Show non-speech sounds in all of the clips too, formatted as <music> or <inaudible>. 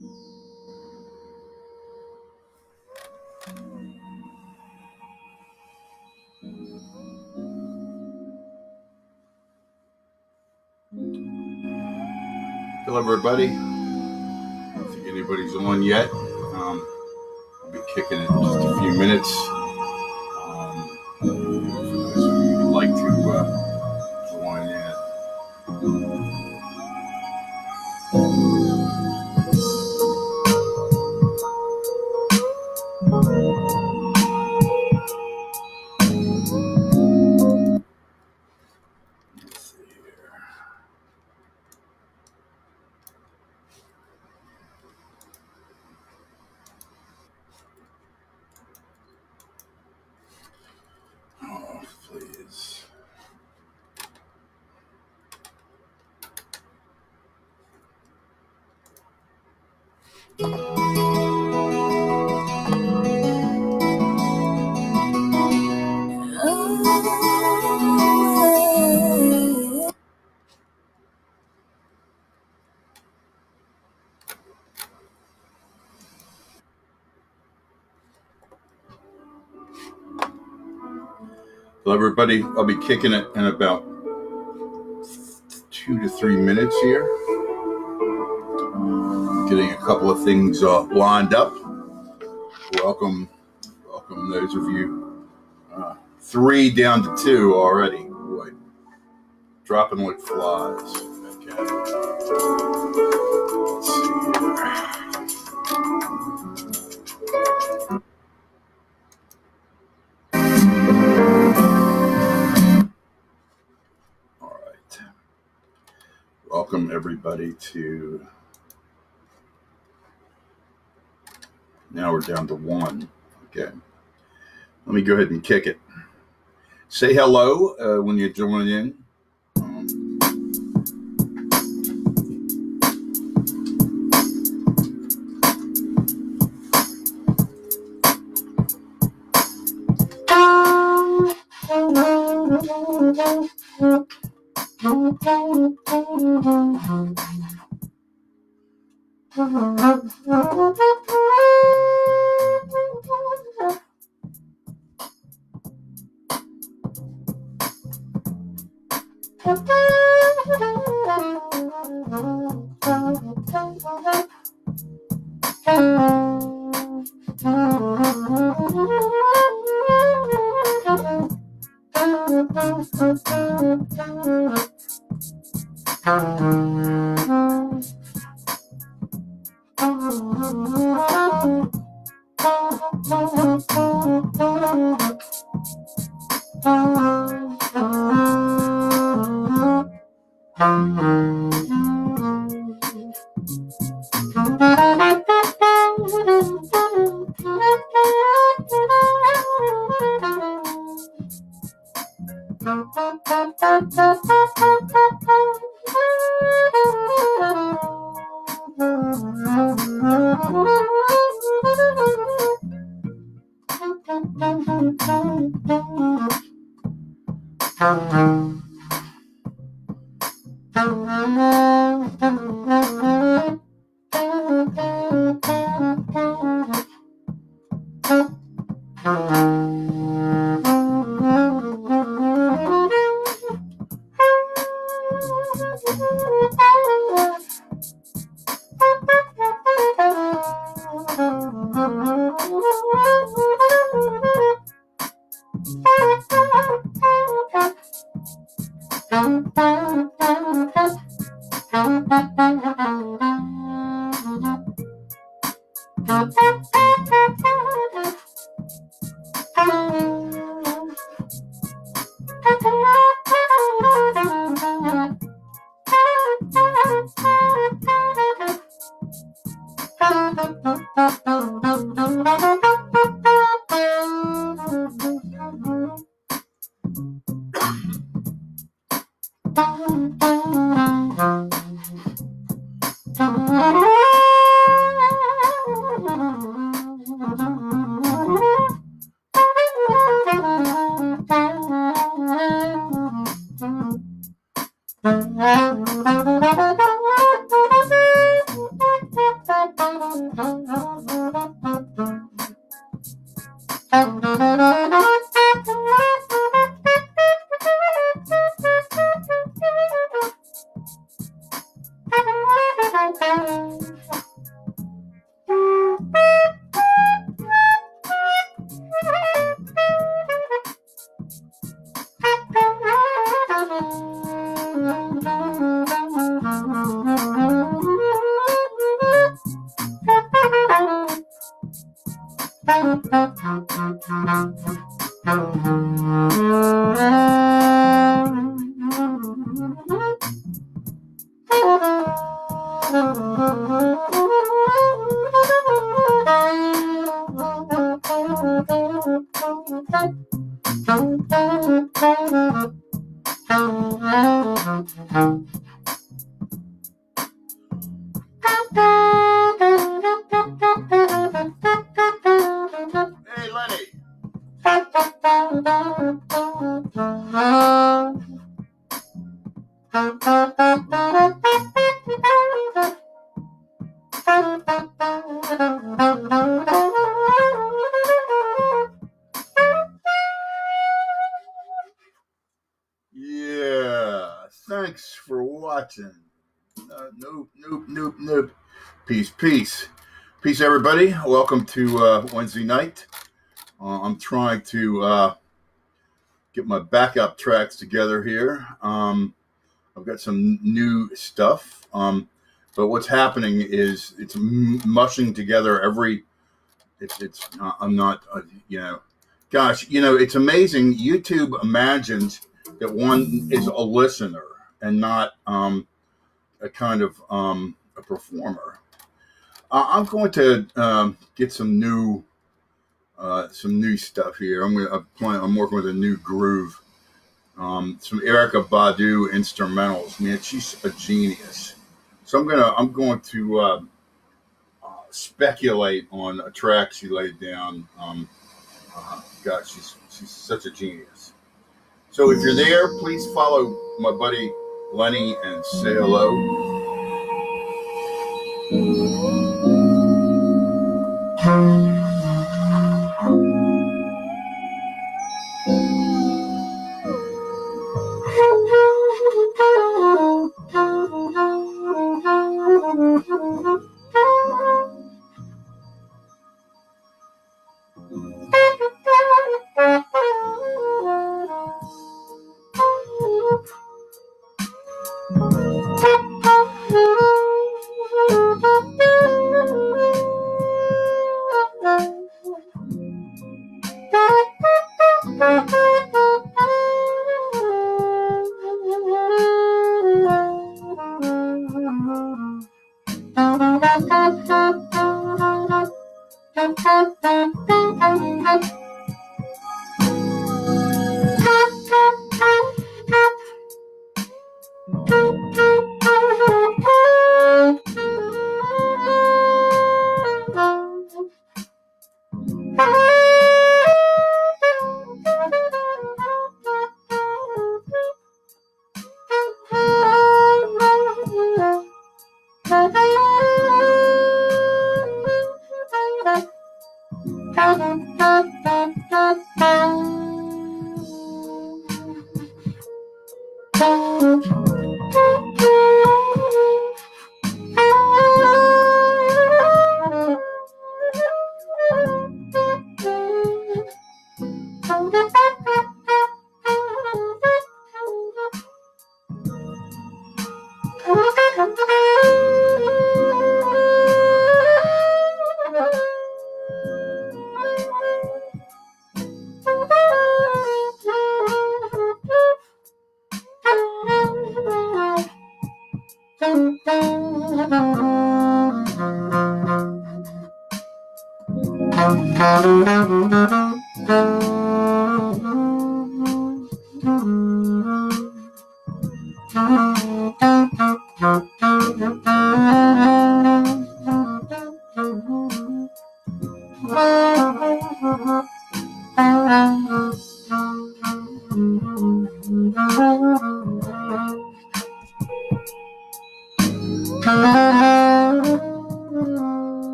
Hello, everybody. I don't think anybody's on yet. Um, I'll be kicking it in just a few minutes. Everybody. I'll be kicking it in about two to three minutes here. Getting a couple of things uh, lined up. Welcome, welcome those of you. Uh, three down to two already. Boy, dropping like flies. Okay. Everybody to. Now we're down to one. Okay. Let me go ahead and kick it. Say hello uh, when you join in. Thank you. For. Uh, nope, nope, nope, nope. Peace, peace. Peace, everybody. Welcome to uh, Wednesday night. Uh, I'm trying to uh, get my backup tracks together here. Um, I've got some new stuff. Um, but what's happening is it's mushing together every. It's it's. Uh, I'm not. Uh, you know, gosh, you know, it's amazing. YouTube imagines that one is a listener and not um, a kind of um, a performer. I'm going to um, get some new uh, some new stuff here. I'm I'm, playing, I'm working with a new groove. Um, some Erykah Badu instrumentals. Man, she's a genius. So I'm gonna I'm going to uh, uh, speculate on a track she laid down. Um, uh, God, she's she's such a genius. So if you're there, please follow my buddy Lenny and say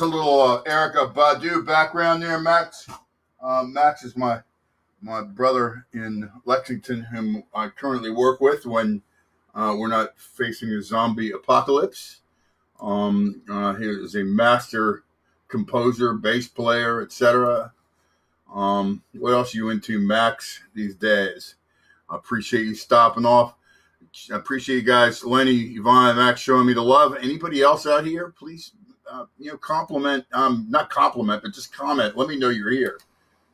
was a little uh, Erykah Badu background there, Max. Um, Max is my my brother in Lexington, whom I currently work with when uh, we're not facing a zombie apocalypse. Um, uh, he is a master composer, bass player, etc. Um, what else are you into, Max, these days? I appreciate you stopping off. I appreciate you guys, Lenny, Yvonne, Max, showing me the love. Anybody else out here, please, uh, you know, compliment, um, not compliment, but just comment. Let me know you're here.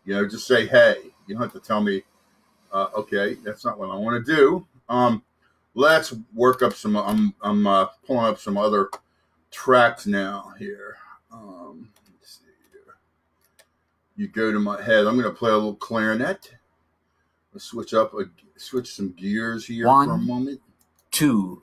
You know, just say, hey. You don't have to tell me, uh, okay, that's not what I want to do. Um, let's work up some, I'm, I'm uh, pulling up some other tracks now here. Um, let's see here. You go to my head. I'm going to play a little clarinet. Let's switch up, a, switch some gears here for a One. moment. two,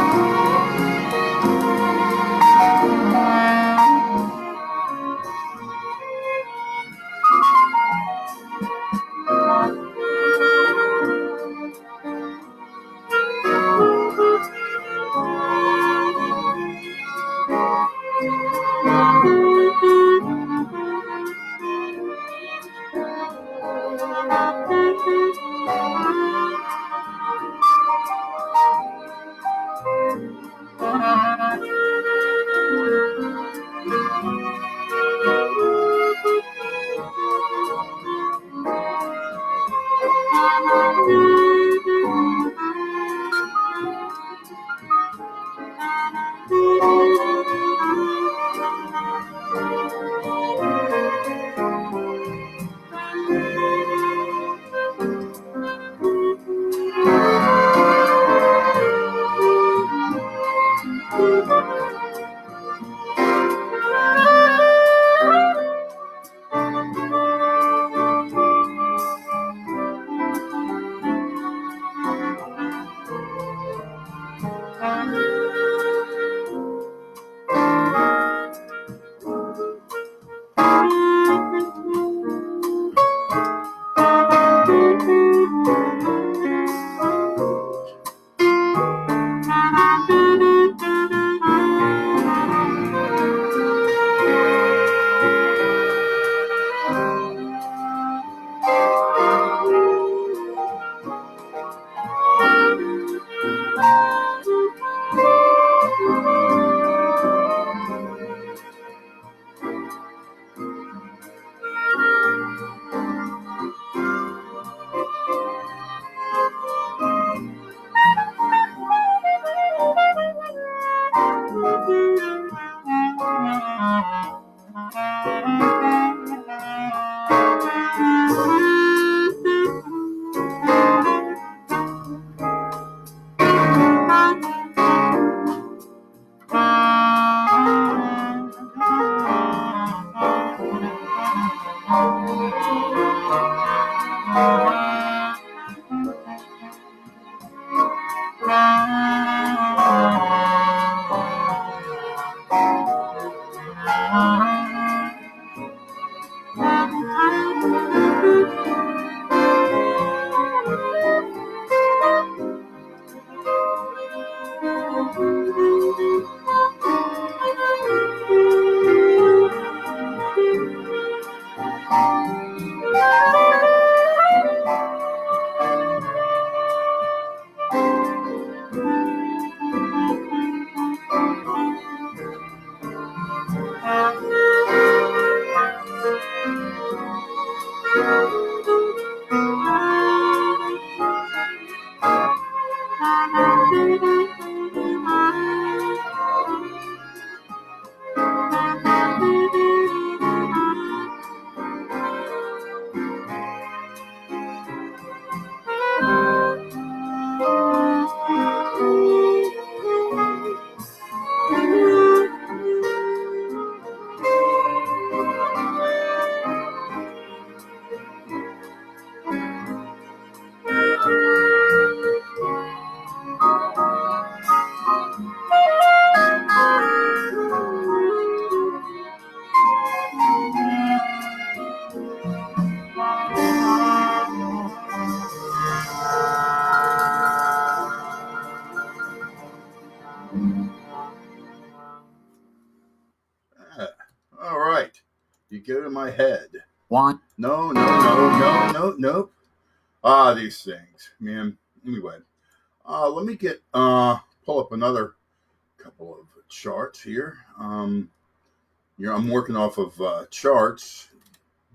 Off of uh, charts,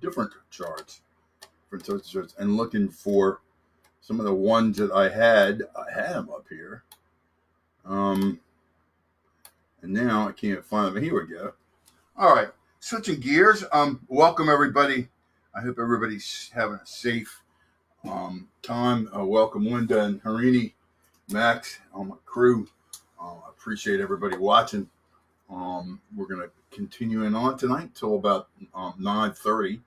different charts, different of charts, and looking for some of the ones that I had. I had them up here. Um, and now I can't find them. Here we go. All right, switching gears. Um, welcome everybody. I hope everybody's having a safe um, time. Uh, welcome Linda and Harini, Max, all my crew. Uh, I appreciate everybody watching. Um, we're gonna continuing on tonight till about um, nine thirty.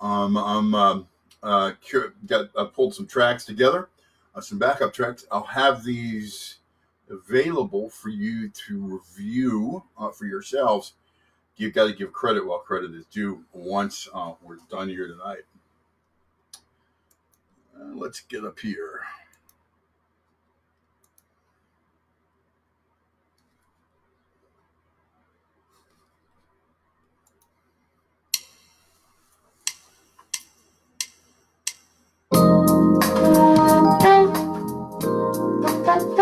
Um, I'm um, uh, got I pulled some tracks together, uh, some backup tracks. I'll have these available for you to review uh, for yourselves. You've got to give credit while credit is due. Once uh, we're done here tonight, uh, let's get up here.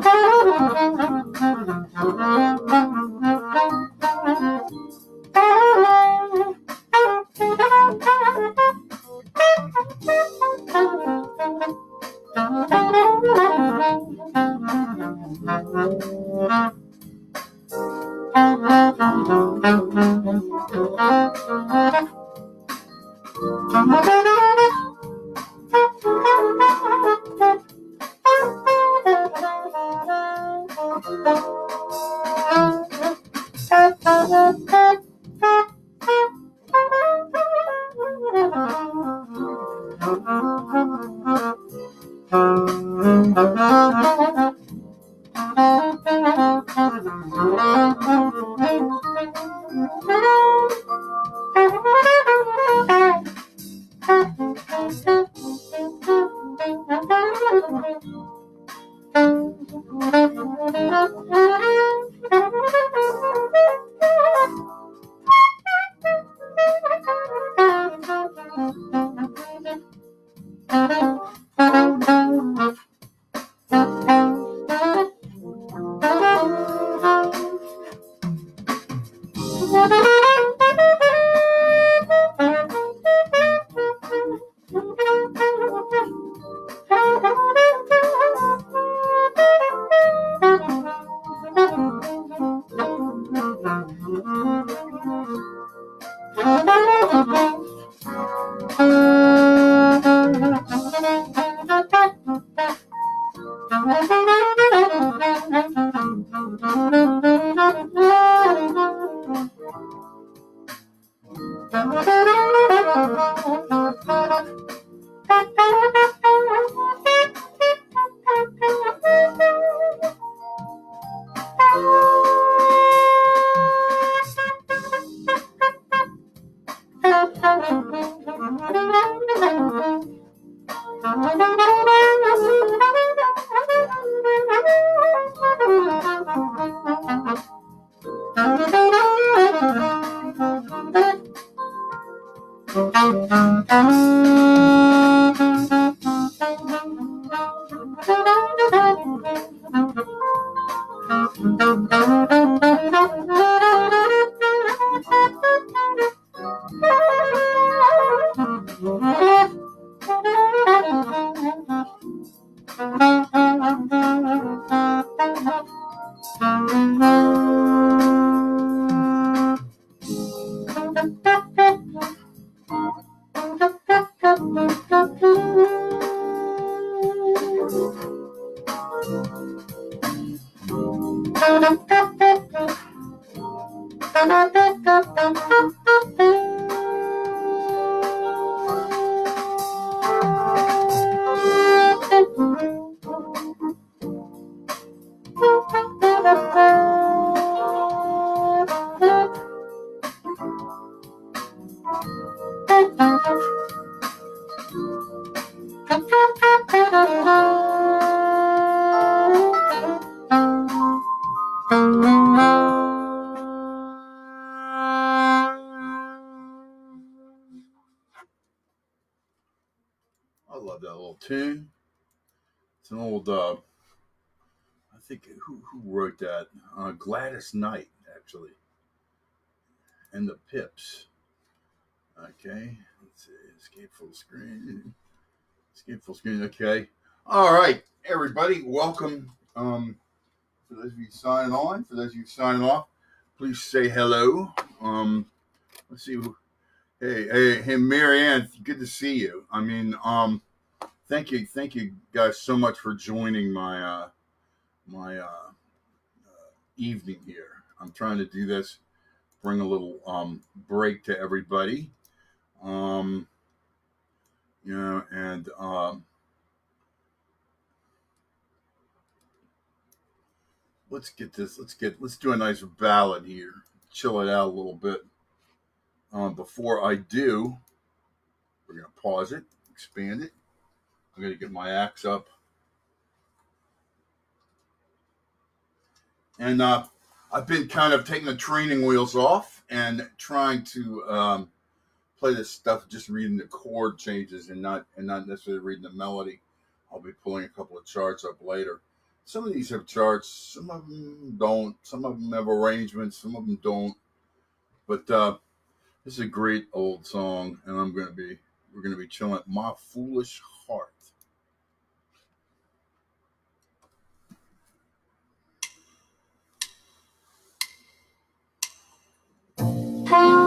Thank you. Gladys Knight, actually. And the Pips. Okay, let's see. Escape full screen. Escape full screen. Okay. All right, everybody, welcome. Um, for those of you signing on, for those of you signing off, please say hello. Um, let's see. Hey, hey, hey, Marianne, good to see you. I mean, um, thank you, thank you guys so much for joining my uh, my uh, evening here. I'm trying to do this, bring a little um, break to everybody. Um, you know, and um, let's get this. Let's get. Let's do a nice ballad here. Chill it out a little bit. Um, before I do, we're gonna pause it, expand it. I'm gonna get my axe up, and uh, I've been kind of taking the training wheels off and trying to um, play this stuff, just reading the chord changes and not and not necessarily reading the melody. I'll be pulling a couple of charts up later. Some of these have charts, some of them don't. Some of them have arrangements, some of them don't. But uh, this is a great old song, and I'm gonna be we're gonna be chilling. My foolish Música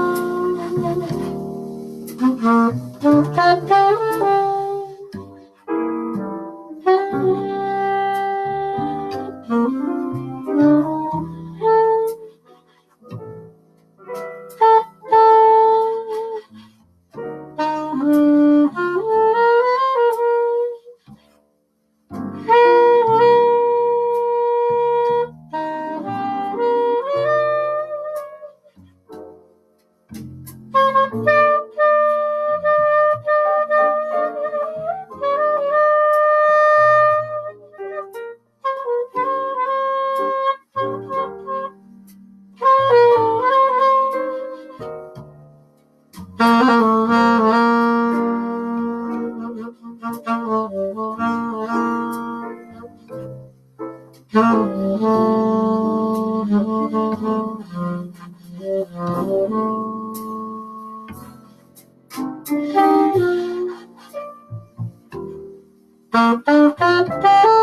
Thank you.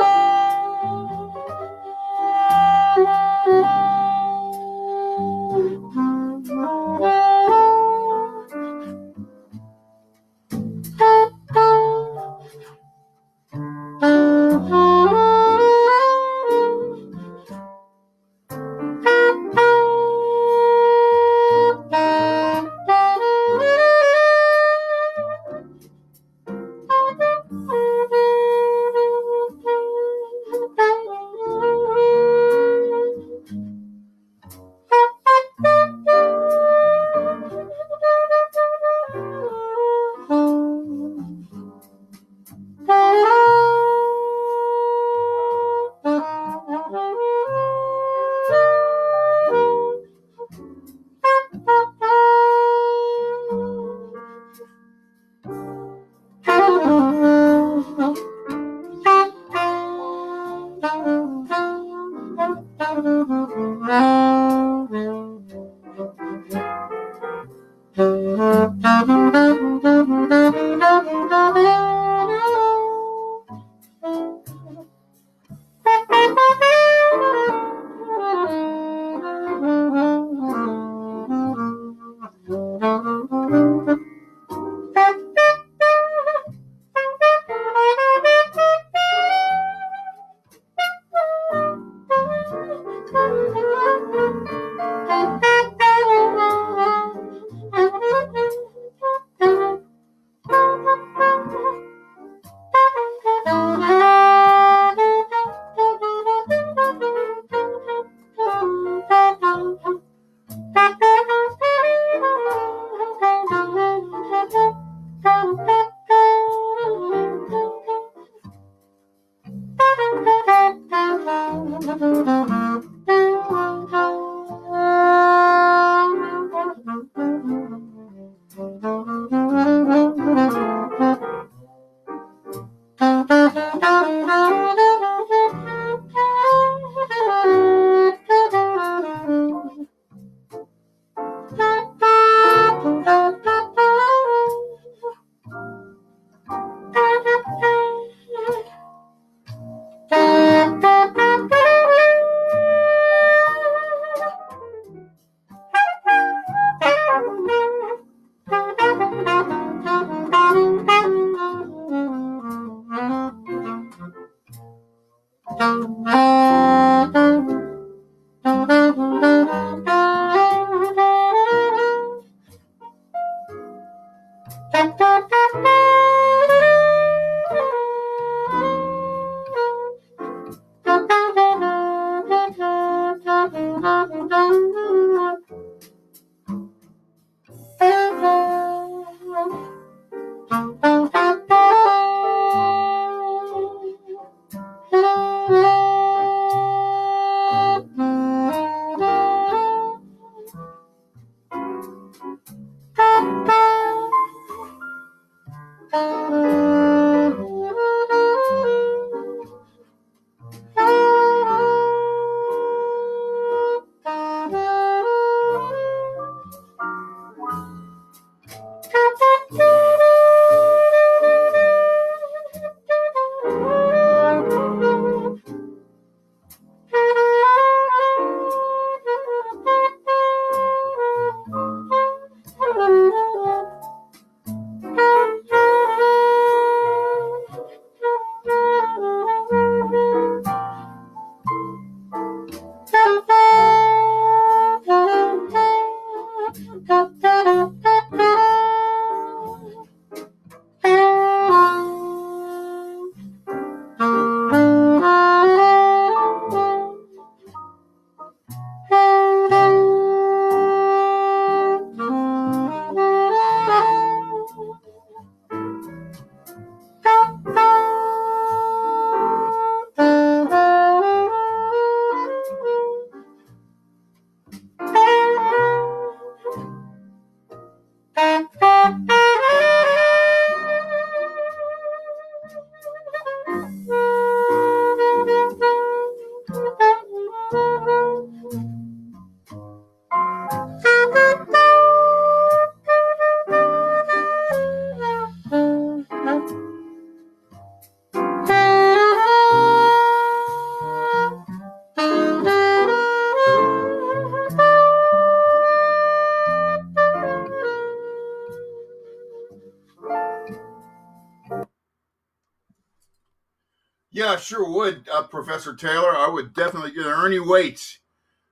Professor Taylor. I would definitely get Ernie Watts,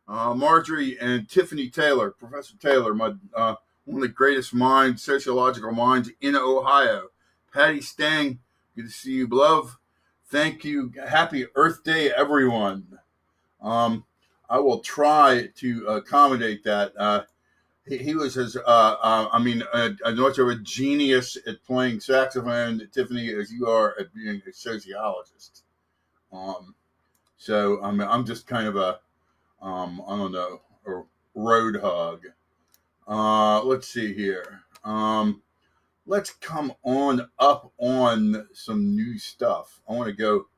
uh, Marjorie, and Tiffany Taylor. Professor Taylor, my uh, one of the greatest minds, sociological minds in Ohio. Patty Stang, good to see you, love. Thank you. Happy Earth Day, everyone. Um, I will try to accommodate that. Uh, he, he was as, uh, uh, I mean, a, a much of a genius at playing saxophone, Tiffany, as you are at being a sociologist. Um, so I'm, I'm just kind of a, um, I don't know, a road hog. Uh, let's see here. Um, let's come on up on some new stuff. I want to go.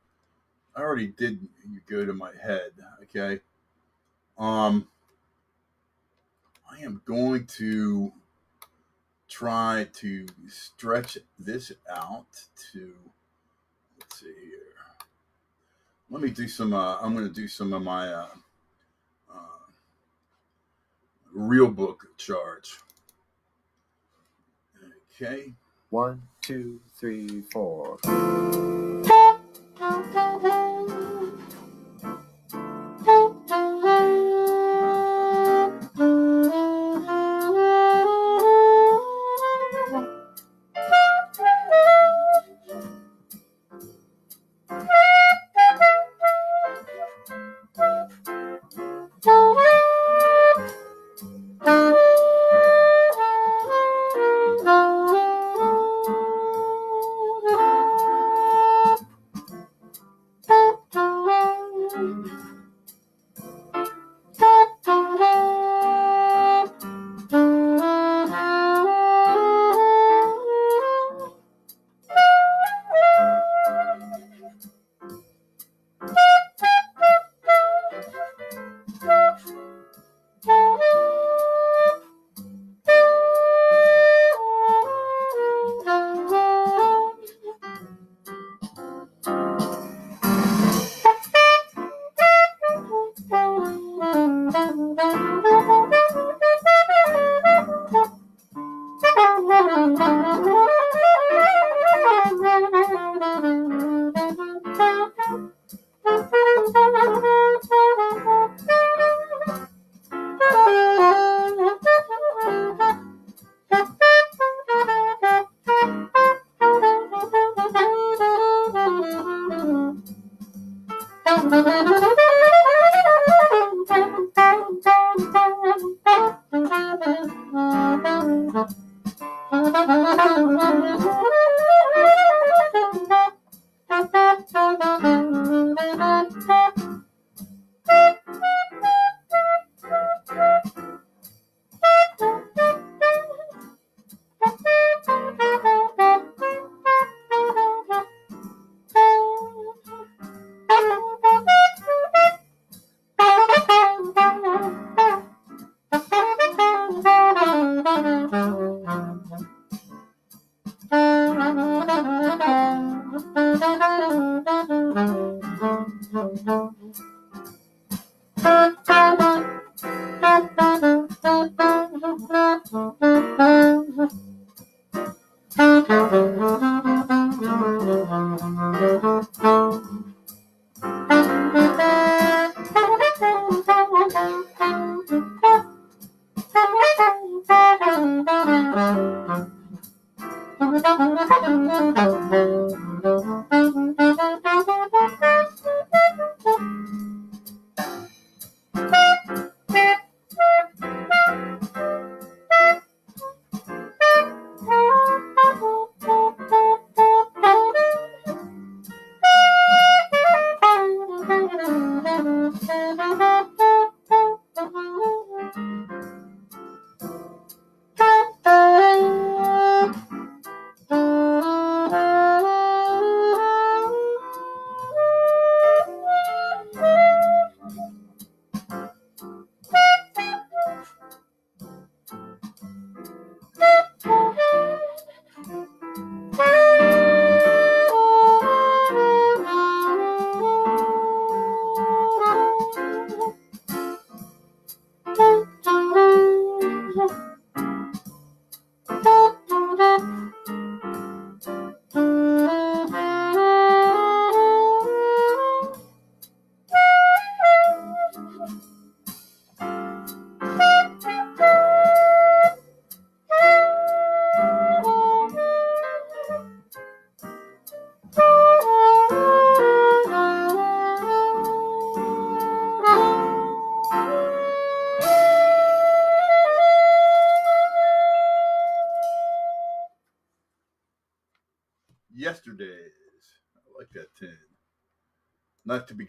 I already did go to my head. Okay. Um, I am going to try to stretch this out to, let's see. Let me do some, uh, I'm going to do some of my uh, uh, real book charge. Okay. One, two, three, four.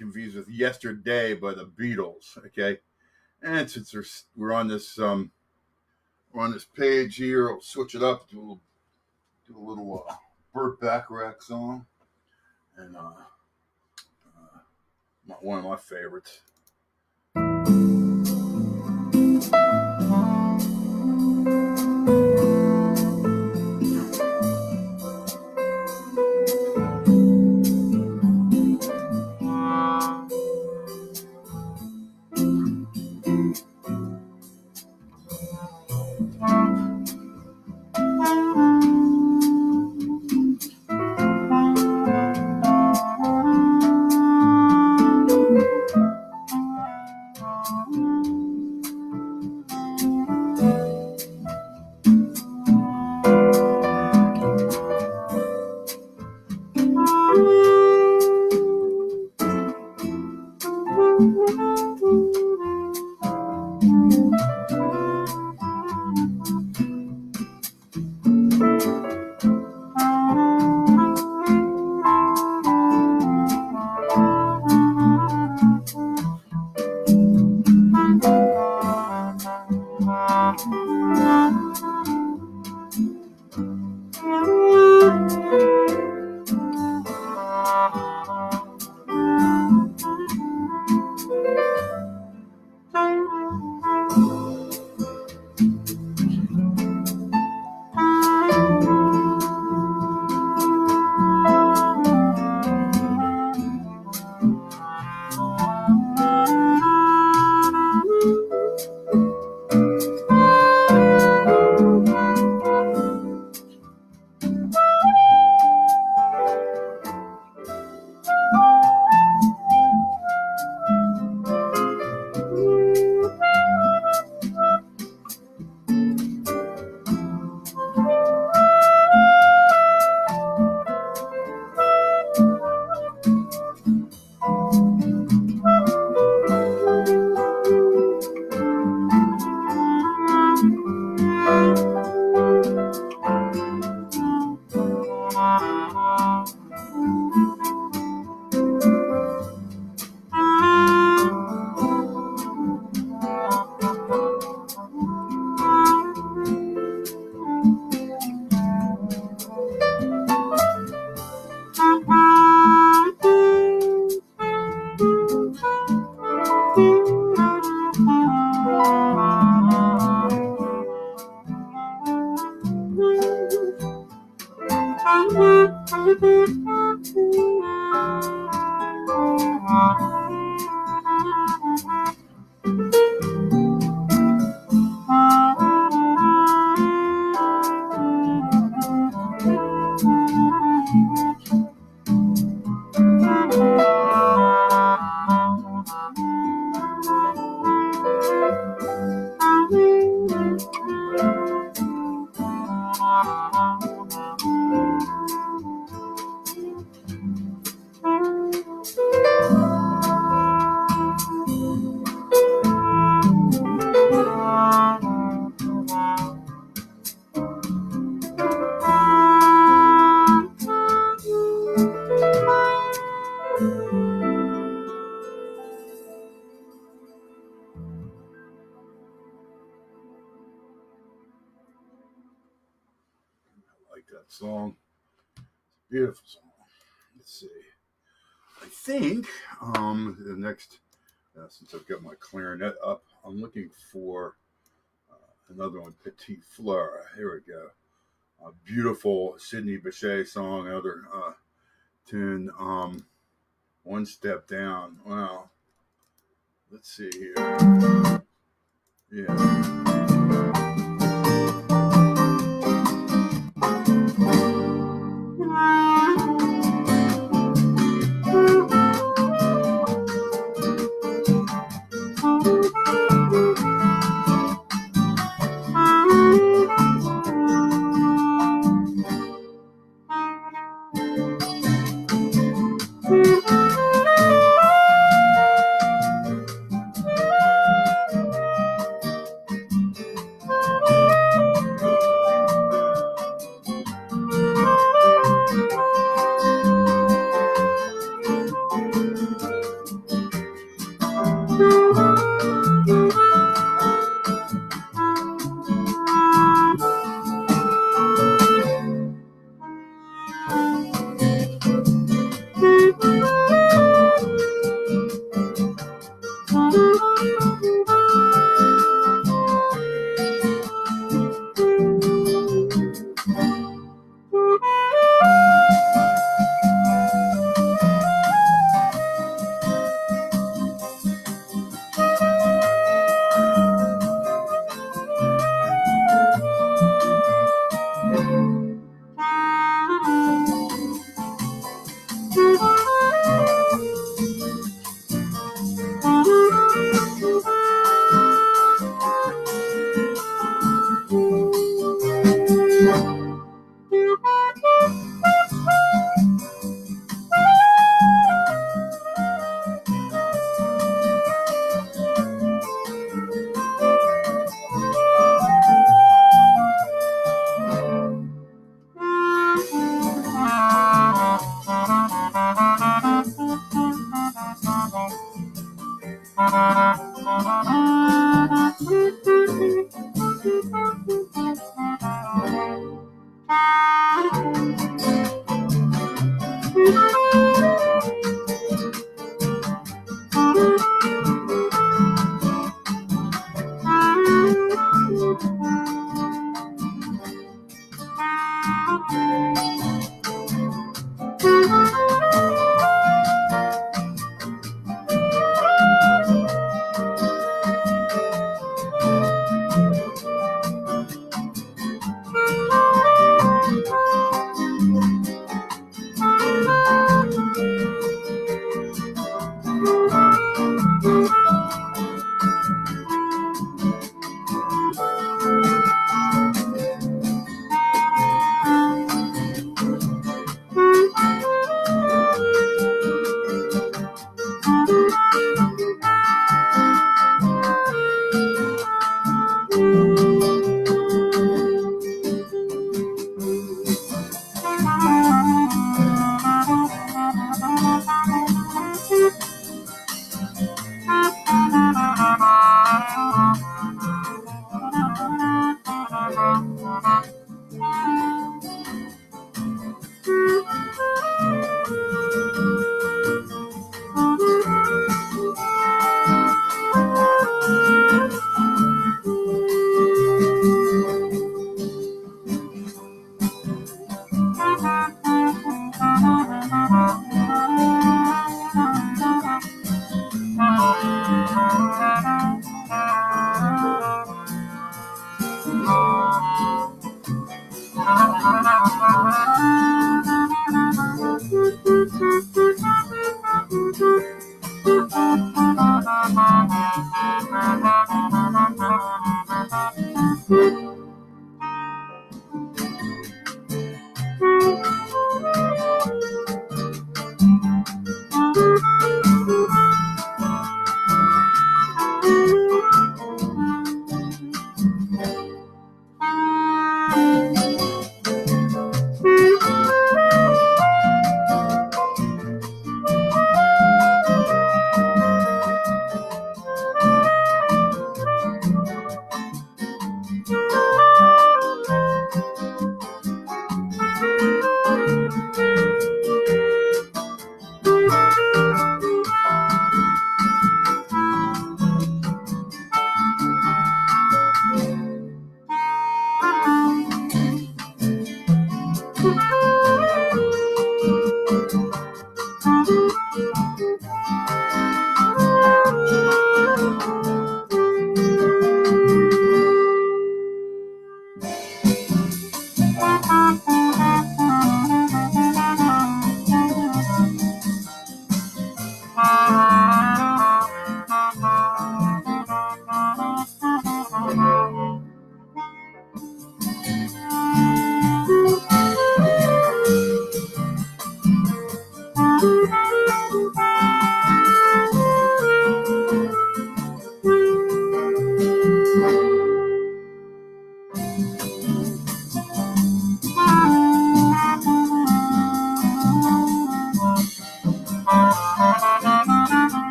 Confused with Yesterday by the Beatles. Okay. And since there's, we're on this um we're on this page here, I'll switch it up, do a little do a little uh, Burt Bacharach song. And uh, uh my- one of my favorites. Clarinet up, I'm looking for uh, another one, Petite Fleur. Here we go. A beautiful Sidney Bechet song, another uh, tune. Um, one step down. Wow. Let's see here. Yeah.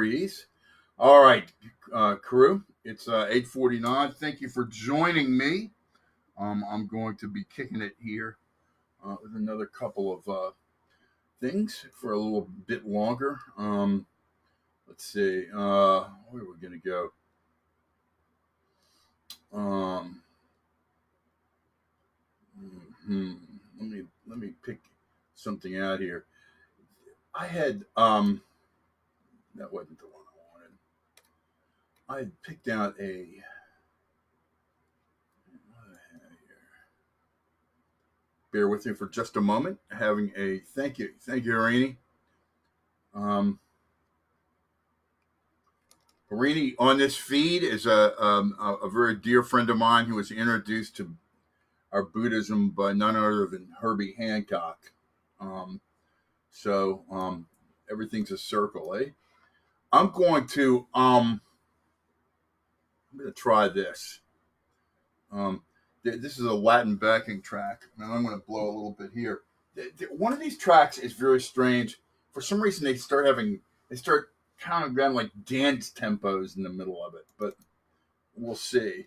Freeze. All right, uh, crew. It's uh, 8:49. Thank you for joining me. Um, I'm going to be kicking it here uh, with another couple of uh, things for a little bit longer. Um, let's see. Uh, where are we going to go? Um, hmm, let me let me pick something out here. I had um, that wasn't the one I wanted. I picked out a. Bear with me for just a moment. Having a thank you, thank you, Irene. Um, on this feed is a, um, a a very dear friend of mine who was introduced to our Buddhism by none other than Herbie Hancock. Um, so um, everything's a circle, eh? I'm going to um, I'm going to try this. Um, th- this is a Latin backing track, and I'm going to blow a little bit here. Th- th- One of these tracks is very strange. For some reason, they start having they start kind of going like dance tempos in the middle of it, but we'll see.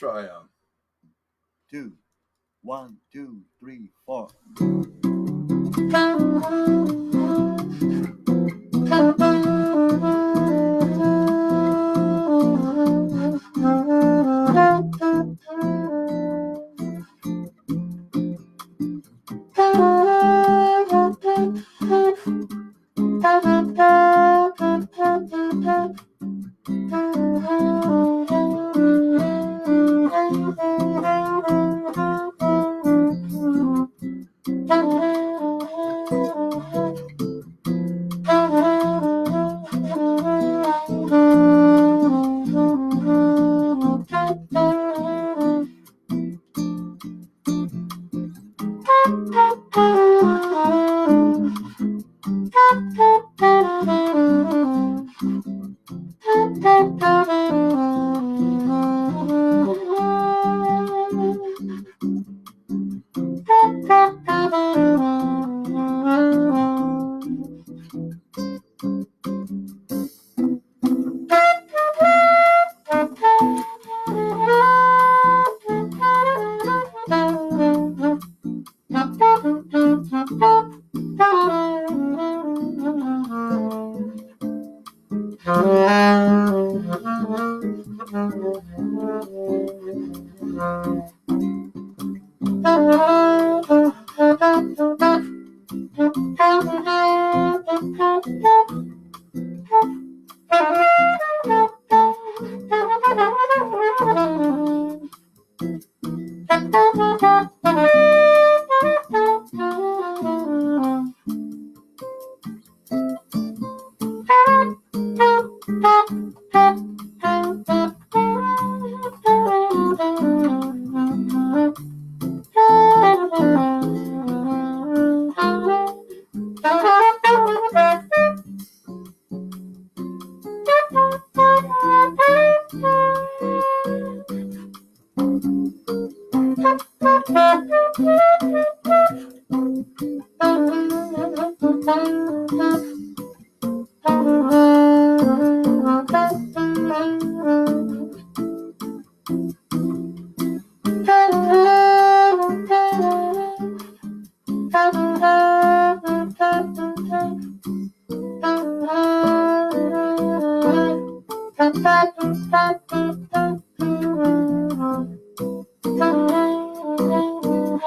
Let's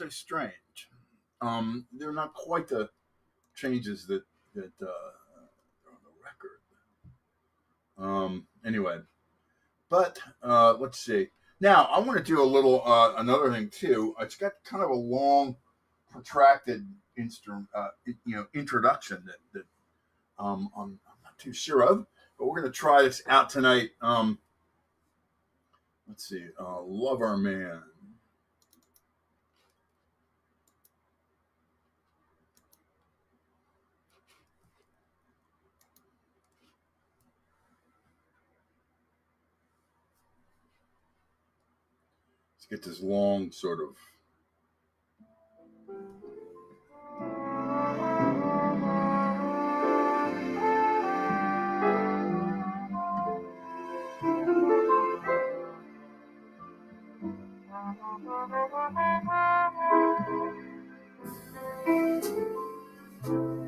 so strange. Um, they're not quite the changes that that uh, are on the record. Um, anyway, but uh, let's see. Now I want to do a little uh, another thing too. It's got kind of a long, protracted instru- uh, you know introduction that that um, I'm, I'm not too sure of, but we're going to try this out tonight. Um, let's see. Uh, Lover Man. get this long sort of Thank you.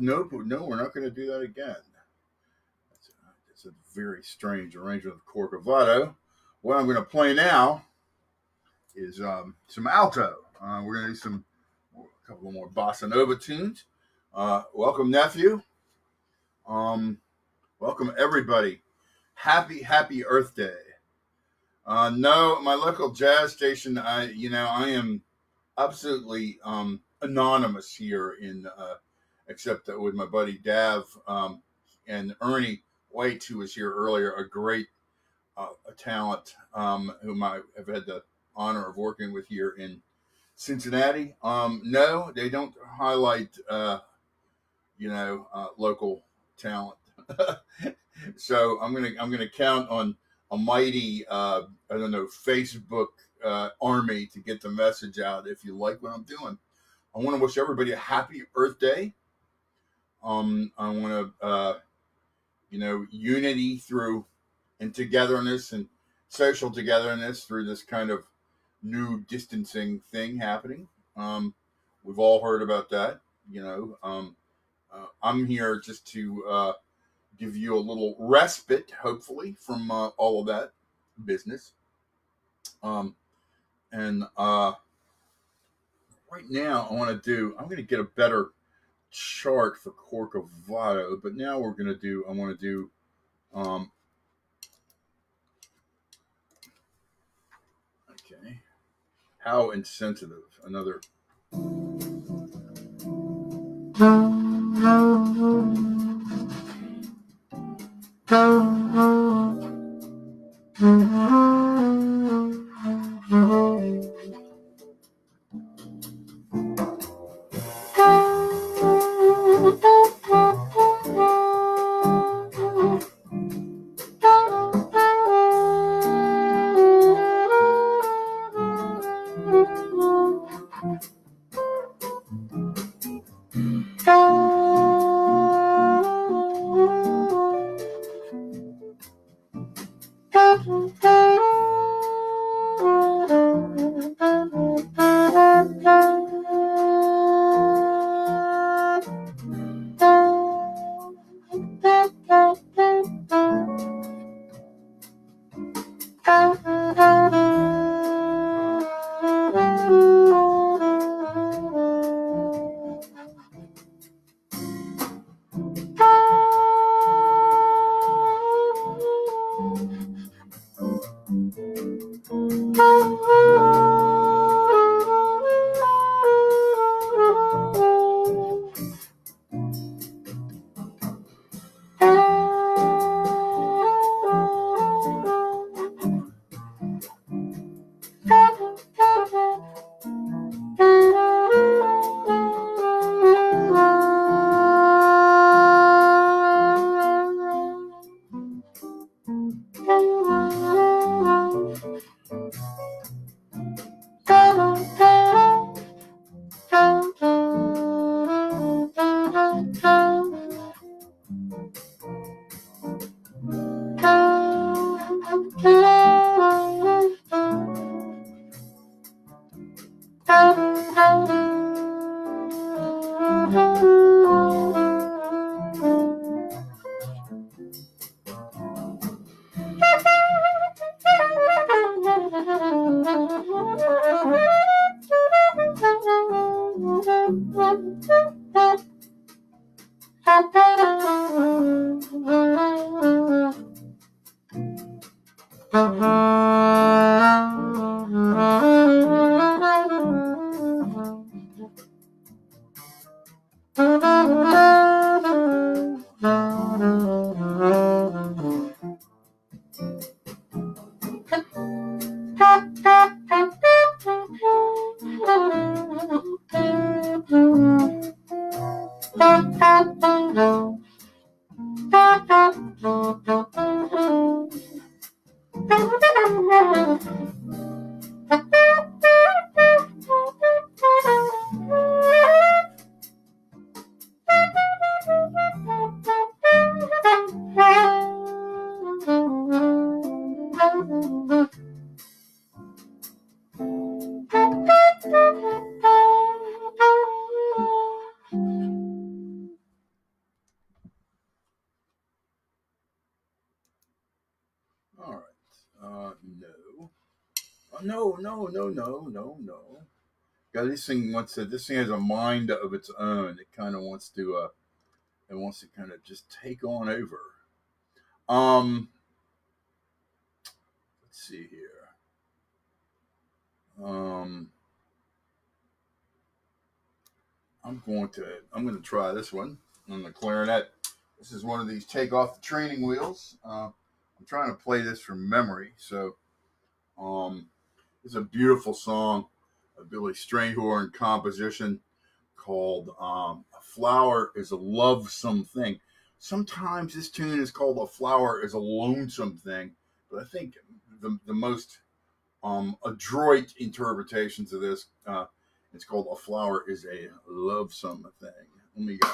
Nope. No, we're not going to do that again. That's a, a very strange arrangement of Corcovado. What I'm going to play now is um, some alto. Uh, we're going to do some a couple more bossa nova tunes. Uh, welcome, nephew. Um, welcome everybody. Happy, happy Earth Day. Uh, no, my local jazz station. I, you know, I am absolutely um, anonymous here in, uh, except with my buddy Dav um, and Ernie White, who was here earlier, a great uh, a talent um, whom I have had the honor of working with here in Cincinnati. Um, no, they don't highlight, uh, you know, uh, local talent. <laughs> so I'm gonna I'm gonna count on a mighty uh, I don't know Facebook uh, army to get the message out. If you like what I'm doing, I want to wish everybody a happy Earth Day. Um, I want to uh, you know unity through and togetherness and social togetherness through this kind of new distancing thing happening. Um, we've all heard about that. You know, um, uh, I'm here just to uh, give you a little respite, hopefully, from uh, all of that business. Um, and uh, right now, I want to do, I'm going to get a better chart for Corcovado, but now we're going to do, I want to do, um, okay, how insensitive, another. <laughs> Yeah, this thing wants to. This thing has a mind of its own. It kind of wants to. Uh, it wants to kind of just take on over. Um. Let's see here. Um. I'm going to. I'm going to try this one on the clarinet. This is one of these take off the training wheels. Uh, I'm trying to play this from memory, so um, it's a beautiful song, a Billy Strayhorn composition called um, "A Flower Is a Lovesome Thing." Sometimes this tune is called "A Flower Is a Lonesome Thing," but I think the the most um, adroit interpretations of this, uh, it's called "A Flower Is a Lovesome Thing." Let me go.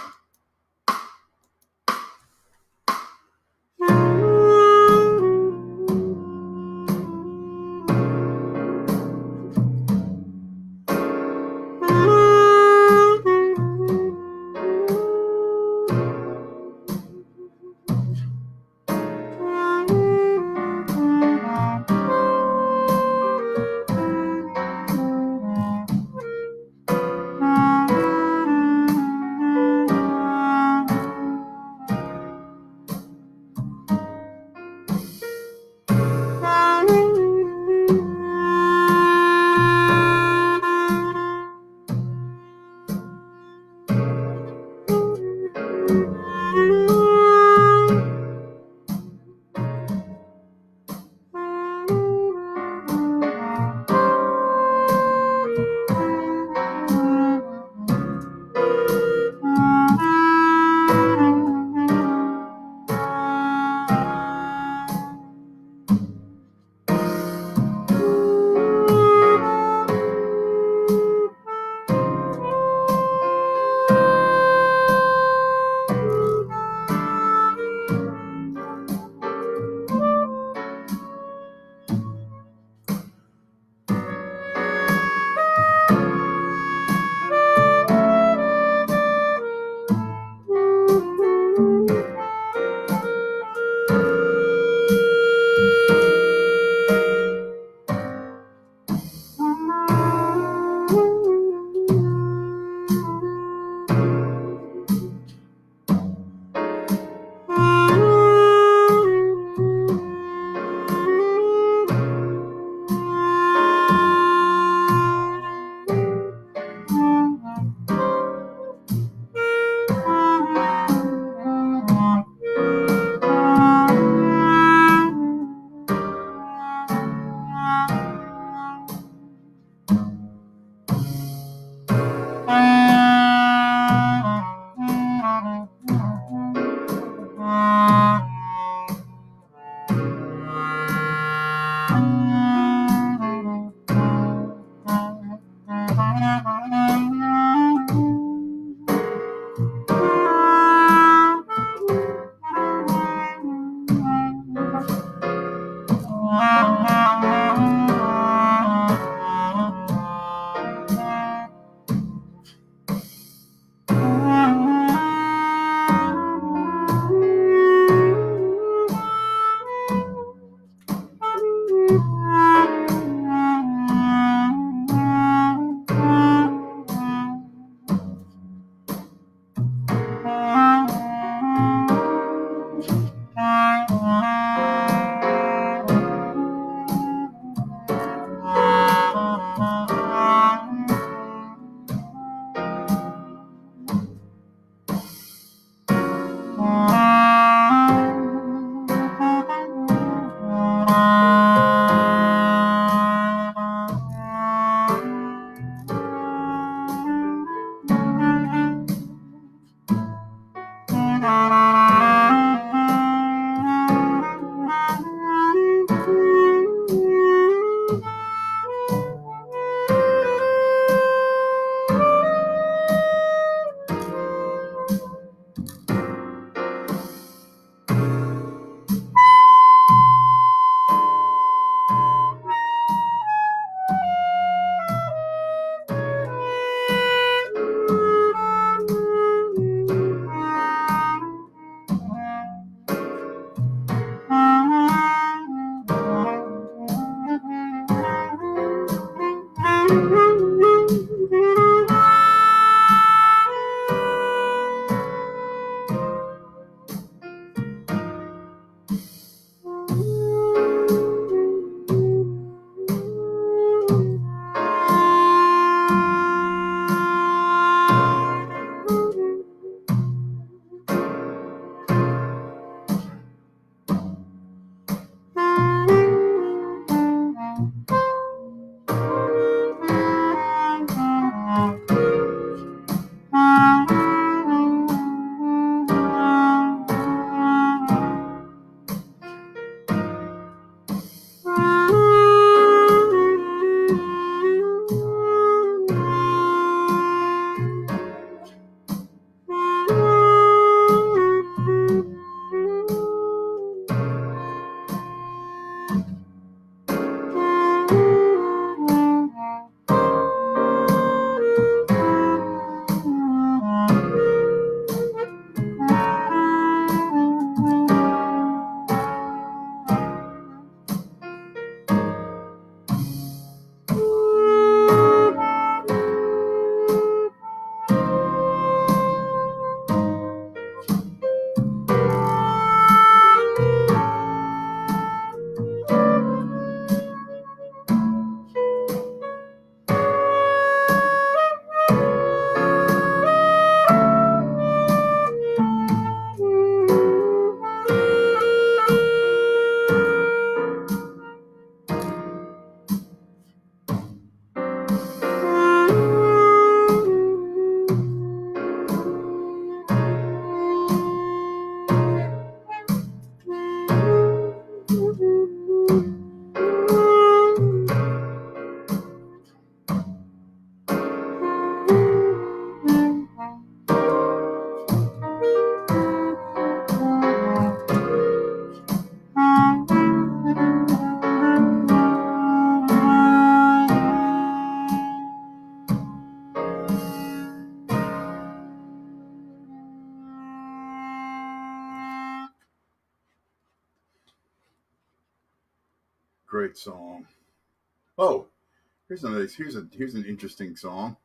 Here's another. Here's a here's an interesting song.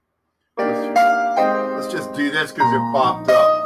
Let's, let's just do this because it popped up.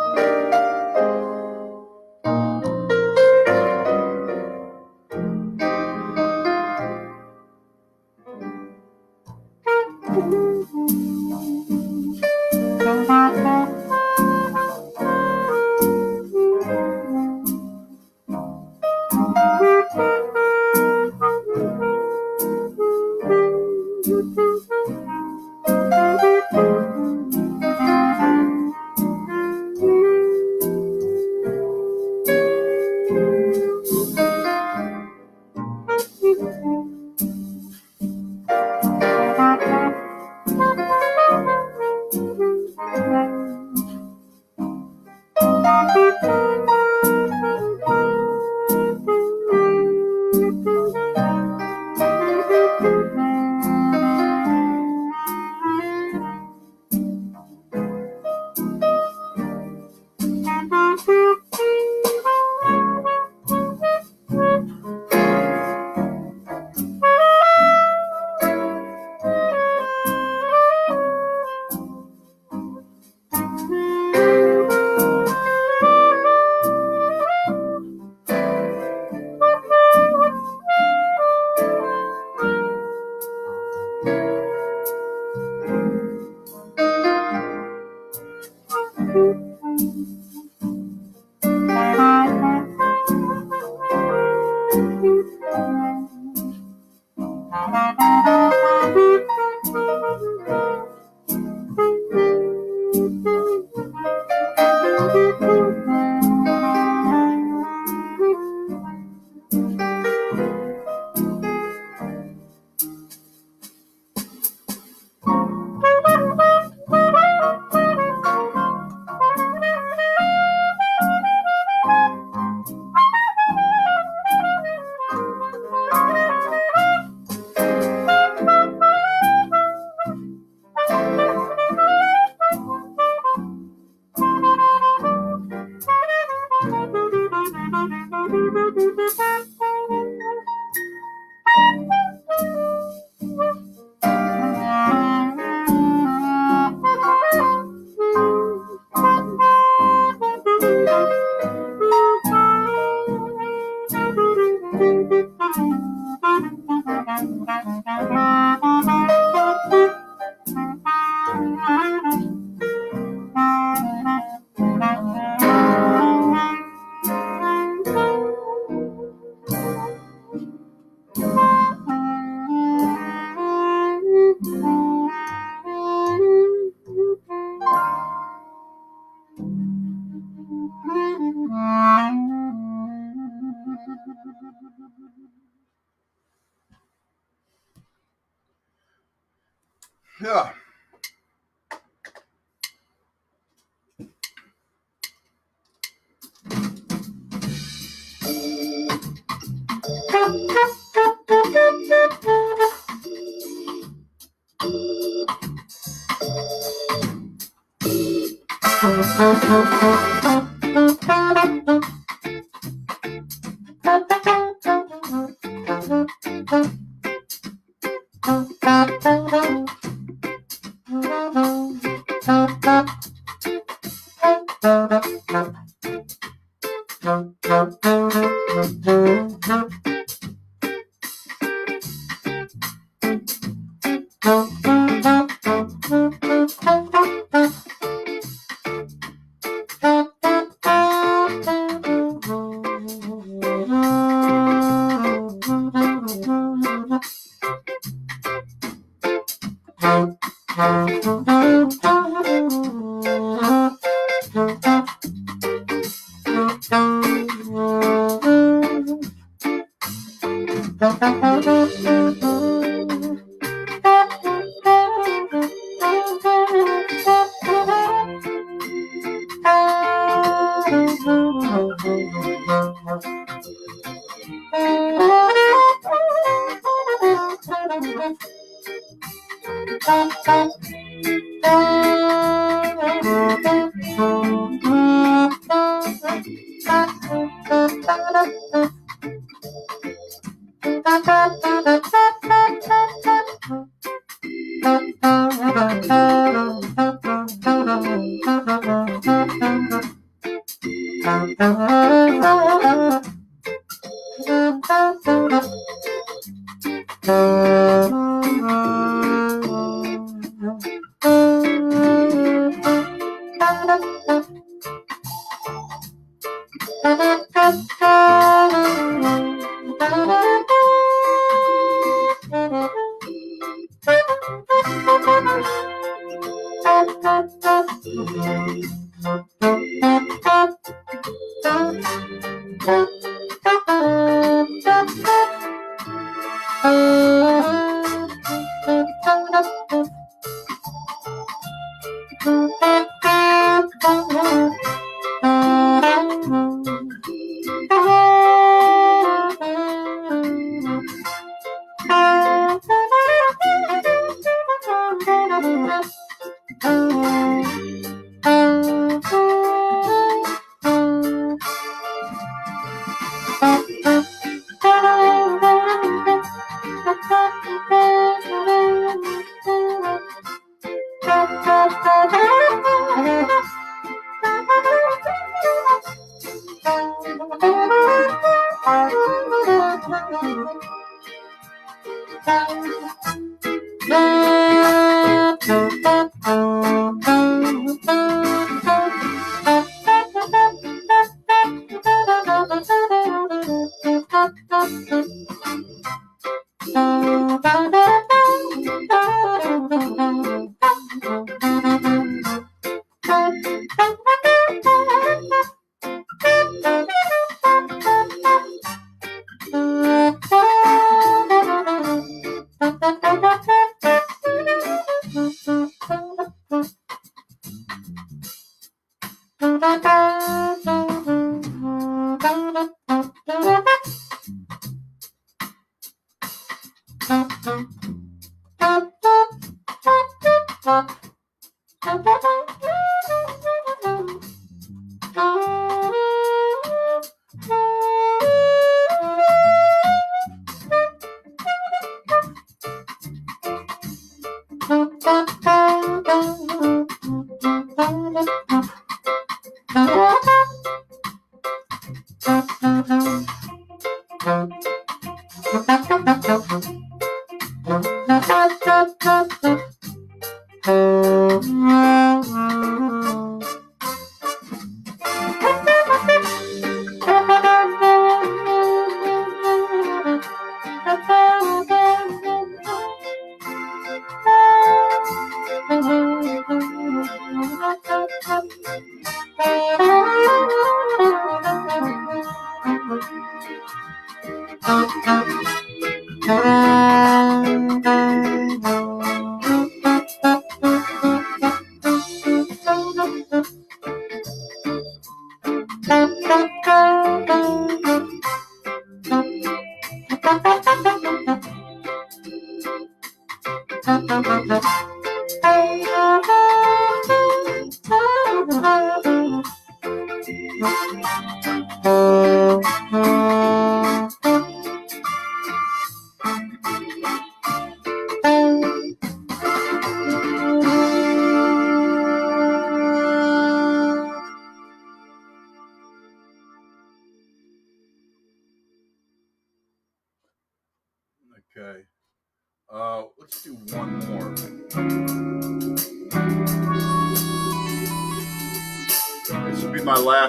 Thank.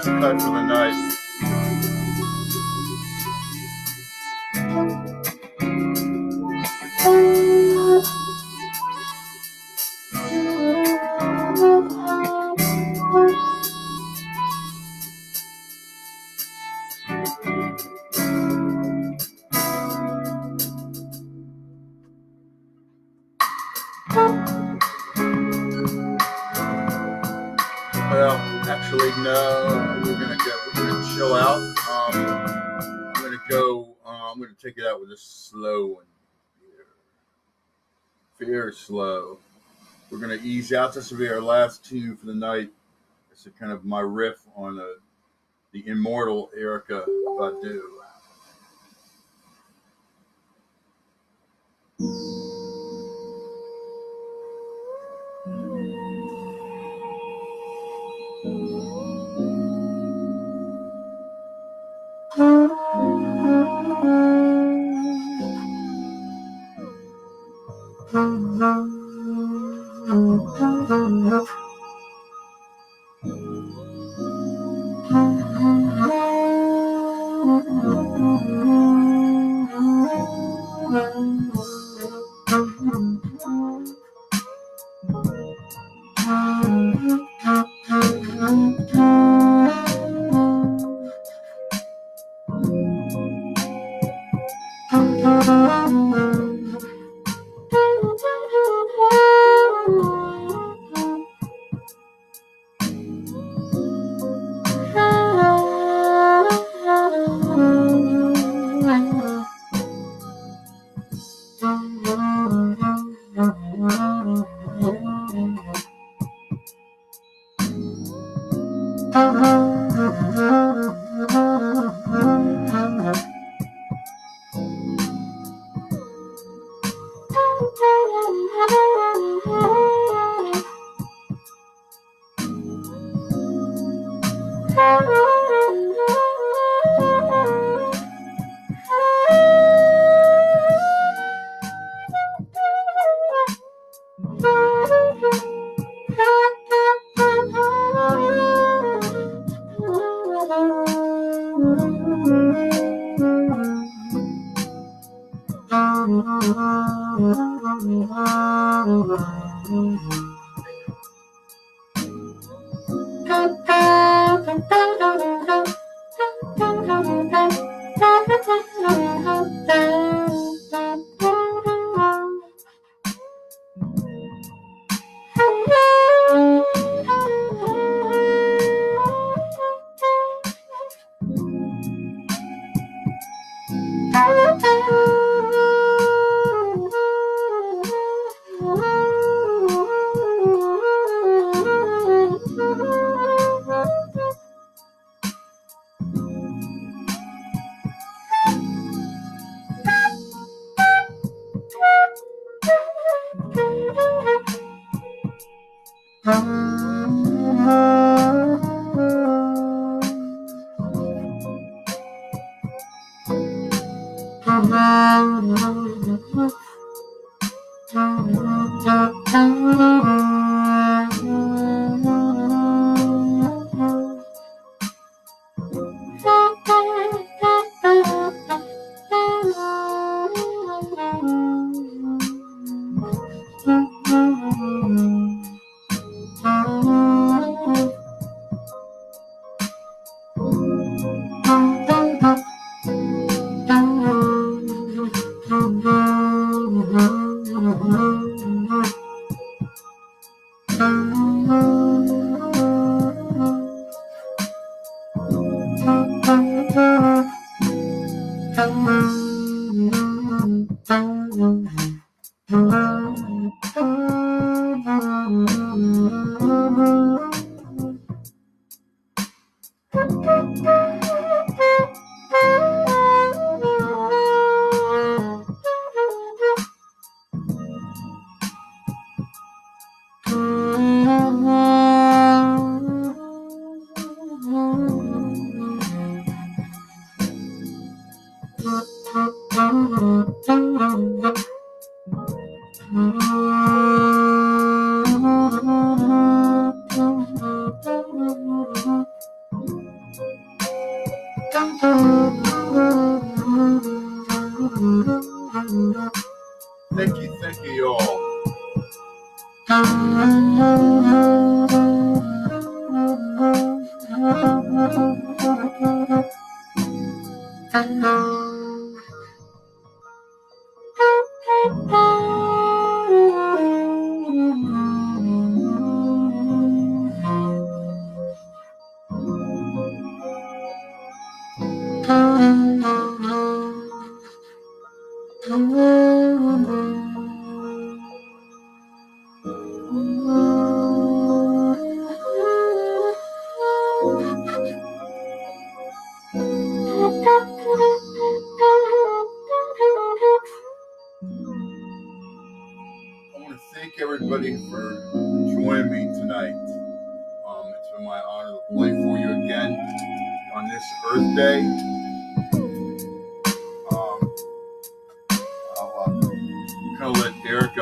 Will be ease. This will be our last tune for the night. It's a kind of my riff on uh the immortal Erykah Badu.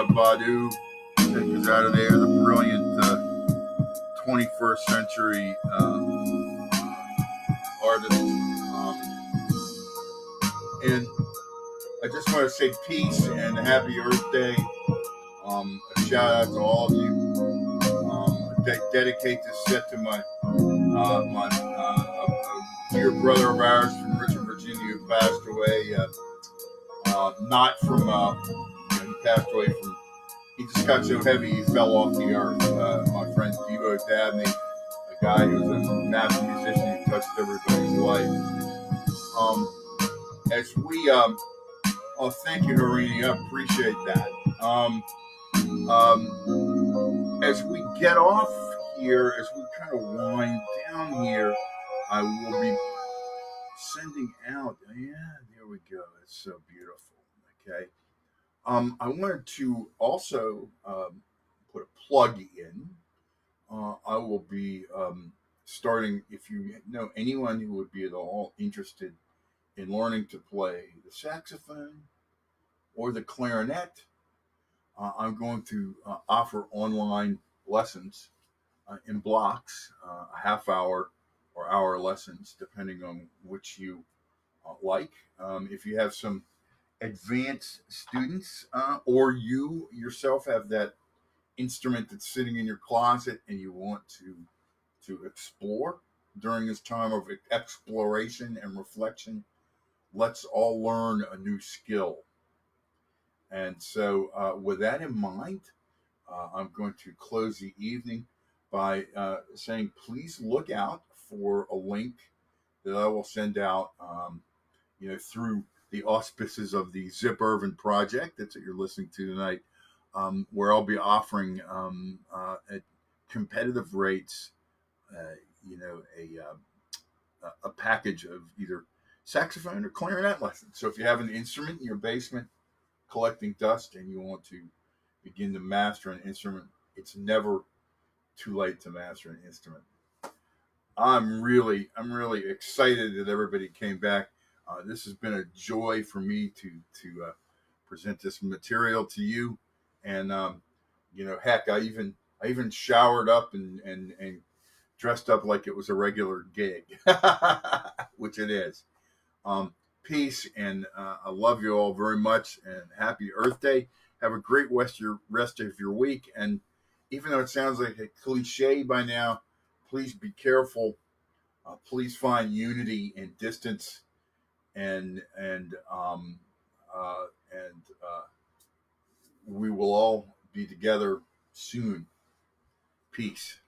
Erykah Badu take us out of there, the brilliant uh, 21st century um, artist. Um, and I just want to say peace and happy Earth Day. Um, a shout out to all of you. Um, de- dedicate this set to my uh, my uh, dear brother of ours from Richmond, Virginia, who passed away. Uh, uh, not from passed away from. He just got so heavy he fell off the earth. Uh, my friend Devo Dabney, a guy who was a master musician who touched everybody's life. Um, as we um, oh, thank you, Harini. I appreciate that. Um, um, as we get off here, as we kind of wind down here, I will be sending out. Yeah, there we go. It's so beautiful. Okay. Um, I wanted to also um, put a plug in. Uh, I will be um, starting. If you know anyone who would be at all interested in learning to play the saxophone or the clarinet, uh, I'm going to uh, offer online lessons uh, in blocks, uh, a half hour or hour lessons, depending on which you uh, like. Um, if you have some advanced students uh, or you yourself have that instrument that's sitting in your closet and you want to to explore during this time of exploration and reflection? Let's all learn a new skill. And so, uh, with that in mind, uh, I'm going to close the evening by uh, saying please look out for a link that I will send out, um, you know, through the auspices of the Zip Irvin Project. That's what you're listening to tonight, um, where I'll be offering um, uh, at competitive rates, uh, you know, a uh, a package of either saxophone or clarinet lessons. So if you have an instrument in your basement collecting dust and you want to begin to master an instrument, it's never too late to master an instrument. I'm really, I'm really excited that everybody came back. Uh, this has been a joy for me to to uh, present this material to you, and um, you know, heck, I even I even showered up and and and dressed up like it was a regular gig, <laughs> which it is. Um, peace, and uh, I love you all very much. And happy Earth Day. Have a great rest of your rest of your week. And even though it sounds like a cliche by now, please be careful. Uh, please find unity and distance, and and um, uh, and uh, we will all be together soon. Peace.